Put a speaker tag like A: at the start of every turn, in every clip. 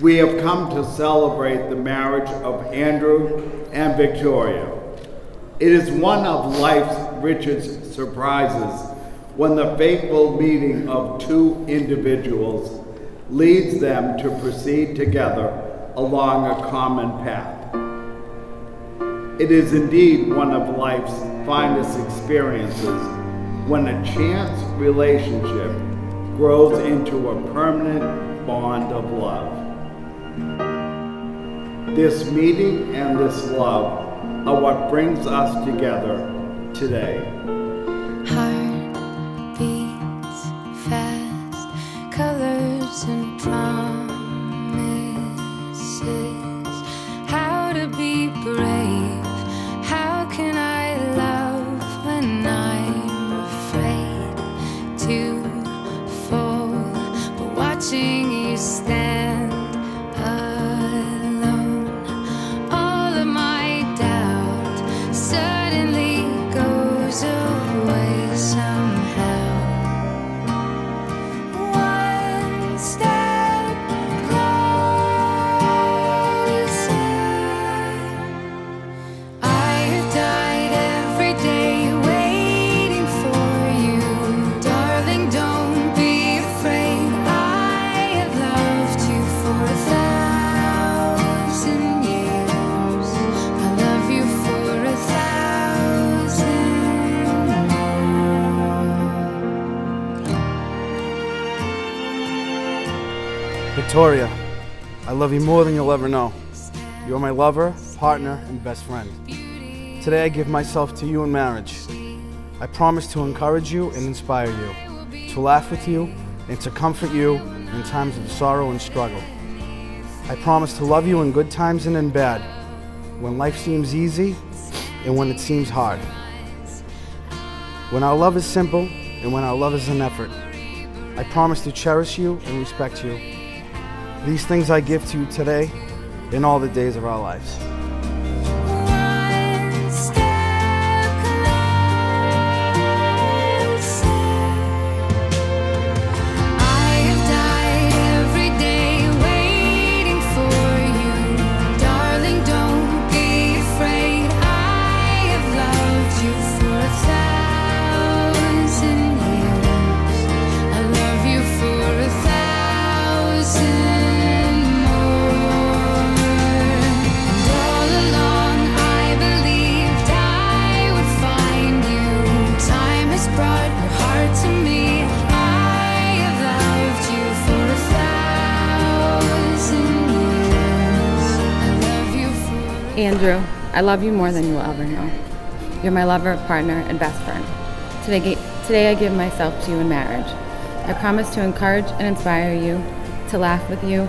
A: We have come to celebrate the marriage of Andrew and Victoria. It is one of life's richest surprises when the fateful meeting of two individuals leads them to proceed together along a common path. It is indeed one of life's finest experiences when a chance relationship grows into a permanent bond of love. This meeting and this love are what brings us together today.
B: Victoria, I love you more than you'll ever know. You're my lover, partner, and best friend. Today I give myself to you in marriage. I promise to encourage you and inspire you, to laugh with you, and to comfort you in times of sorrow and struggle. I promise to love you in good times and in bad, when life seems easy and when it seems hard. When our love is simple and when our love is an effort. I promise to cherish you and respect you. These things I give to you today in all the days of our lives.
C: Andrew, I love you more than you will ever know. You're my lover, partner, and best friend. Today, today I give myself to you in marriage. I promise to encourage and inspire you, to laugh with you,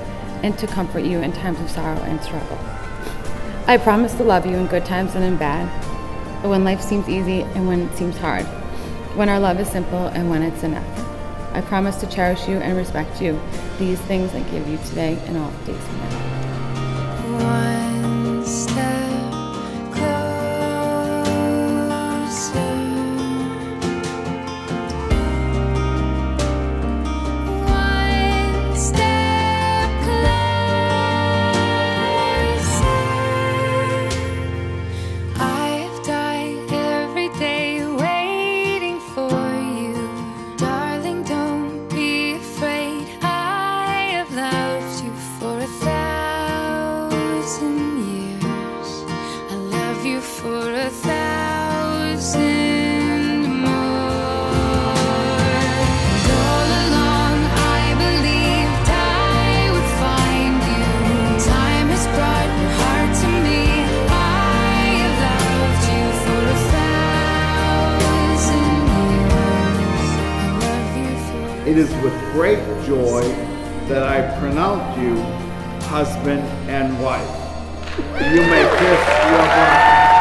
C: and to comfort you in times of sorrow and struggle. I promise to love you in good times and in bad, when life seems easy and when it seems hard, when our love is simple and when it's enough. I promise to cherish you and respect you. These things I give you today and all the days from now.
A: It is with great joy that I pronounce you husband and wife. You may kiss your bride.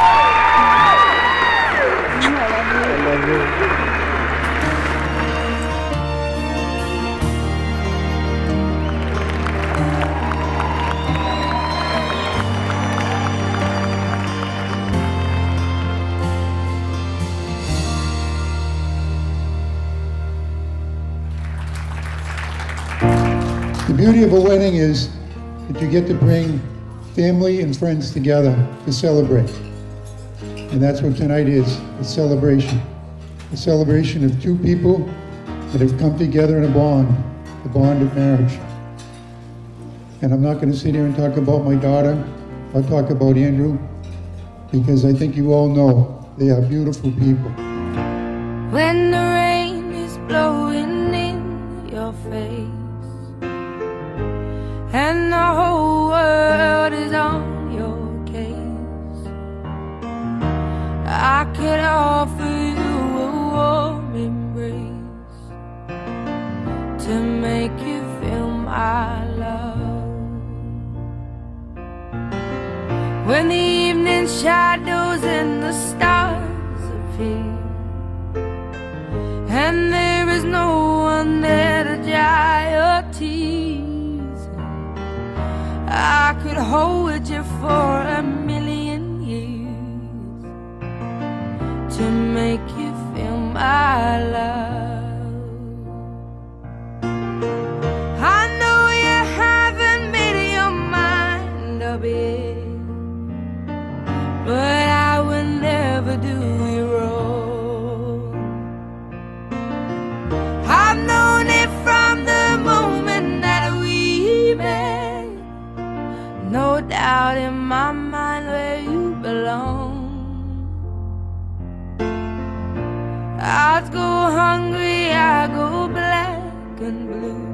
D: Beauty of a wedding is that you get to bring family and friends together to celebrate. And that's what tonight is, a celebration. A celebration of two people that have come together in a bond, the bond of marriage. And I'm not going to sit here and talk about my daughter. I'll talk about Andrew because I think you all know they are beautiful people.
E: When the rain is blowing in your face and the whole world is on your case, I could offer you a warm embrace to make you feel my love. When the evening shadows and the stars hold you for a million years to make you feel my love. I know you haven't made your mind up yet, but Doubt in my mind where you belong. I go hungry, I go black and blue.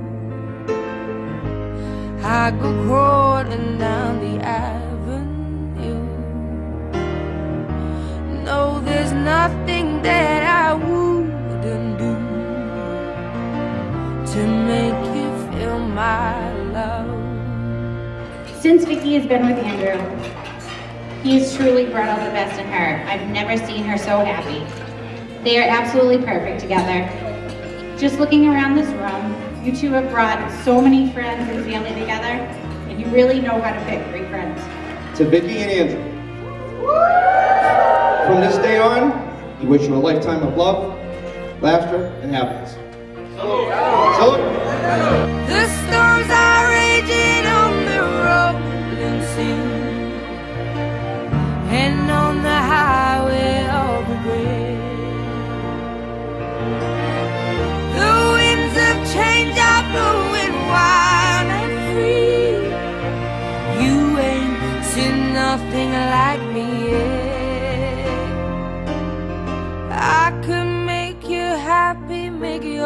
E: I go crawling down the avenue. No, there's nothing
F: Since Vicky has been with Andrew, he has truly brought out the best in her. I've never seen her so happy. They are absolutely perfect together. Just looking around this room, you two have brought so many friends and family together, and you really know how to pick great friends.
G: to Vicky and Andrew. From this day on, we wish you a lifetime of love, laughter, and happiness. Salute.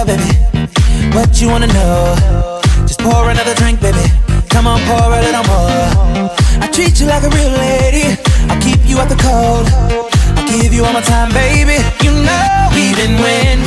H: Feel, baby? What you wanna know? Just pour another drink, baby. Come on, pour a little more. I treat you like a real lady. I'll keep you out the cold. I'll give you all my time, baby. You know, even when